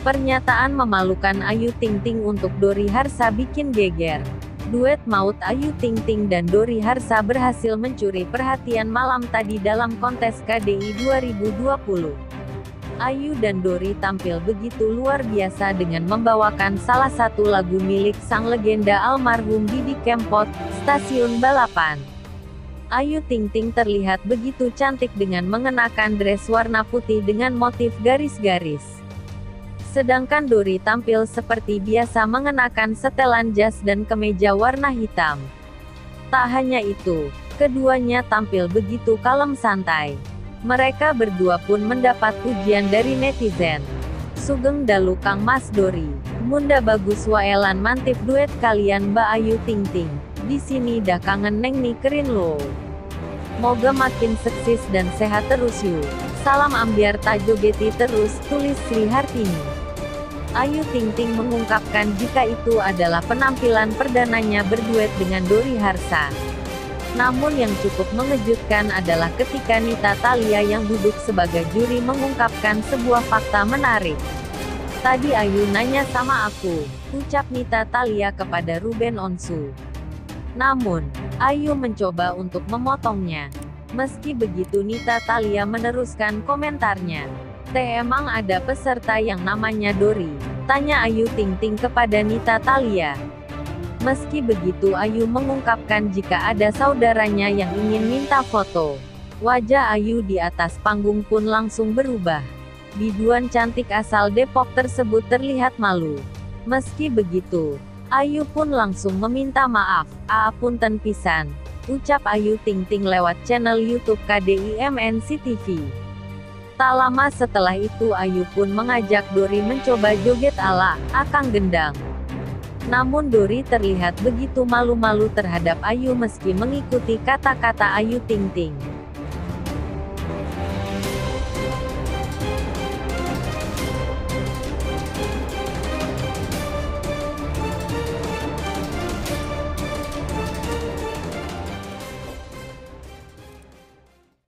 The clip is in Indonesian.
Pernyataan memalukan Ayu Ting Ting untuk Dori Harsa bikin geger. Duet maut Ayu Ting Ting dan Dori Harsa berhasil mencuri perhatian malam tadi dalam kontes KDI 2020. Ayu dan Dori tampil begitu luar biasa dengan membawakan salah satu lagu milik sang legenda almarhum Didi Kempot, Stasiun Balapan. Ayu Ting Ting terlihat begitu cantik dengan mengenakan dress warna putih dengan motif garis-garis. Sedangkan Dori tampil seperti biasa mengenakan setelan jas dan kemeja warna hitam. Tak hanya itu, keduanya tampil begitu kalem santai. Mereka berdua pun mendapat pujian dari netizen. Sugeng dalu Kang Mas Dori, Munda bagus waelan mantip duet kalian Mbak Ayu Ting Ting. Di sini dah kangen neng nih lo. Moga makin seksis dan sehat terus yuk. Salam ambiar tak jogeti terus, tulis Sri Hartini. Ayu Ting Ting mengungkapkan jika itu adalah penampilan perdananya berduet dengan Dori Harsa. Namun yang cukup mengejutkan adalah ketika Nita Talia yang duduk sebagai juri mengungkapkan sebuah fakta menarik. Tadi Ayu nanya sama aku, ucap Nita Talia kepada Ruben Onsu. Namun, Ayu mencoba untuk memotongnya. Meski begitu Nita Talia meneruskan komentarnya. Teh emang ada peserta yang namanya Dori? Tanya Ayu Ting Ting kepada Nita Talia. Meski begitu Ayu mengungkapkan jika ada saudaranya yang ingin minta foto. Wajah Ayu di atas panggung pun langsung berubah. Biduan cantik asal Depok tersebut terlihat malu. Meski begitu, Ayu pun langsung meminta maaf. Aapunten pisan. Ucap Ayu Ting Ting lewat channel YouTube KDIMNC TV. Tak lama setelah itu Ayu pun mengajak Dori mencoba joget ala Akang Gendang. Namun Dori terlihat begitu malu-malu terhadap Ayu meski mengikuti kata-kata Ayu Ting Ting.